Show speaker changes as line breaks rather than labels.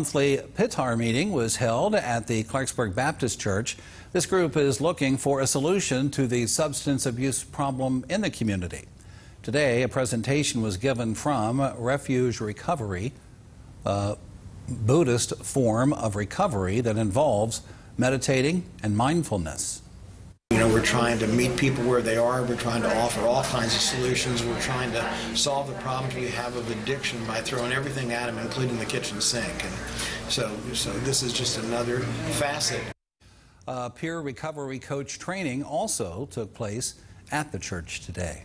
Monthly PITAR meeting was held at the Clarksburg Baptist Church. This group is looking for a solution to the substance abuse problem in the community. Today, a presentation was given from Refuge Recovery, a Buddhist form of recovery that involves meditating and mindfulness.
Know, we're trying to meet people where they are. We're trying to offer all kinds of solutions. We're trying to solve the problems we have of addiction by throwing everything at them, including the kitchen sink. And so, so this is just another facet.
A peer recovery coach training also took place at the church today.